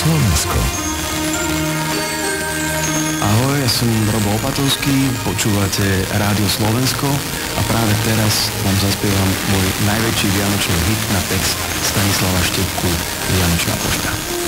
Slovensko. Ahoj, ja som Robo Opatovský, počúvate Rádio Slovensko a práve teraz vám zaspievam môj najväčší vianočný hit na text Stanislava Štepku Vianočná pošta.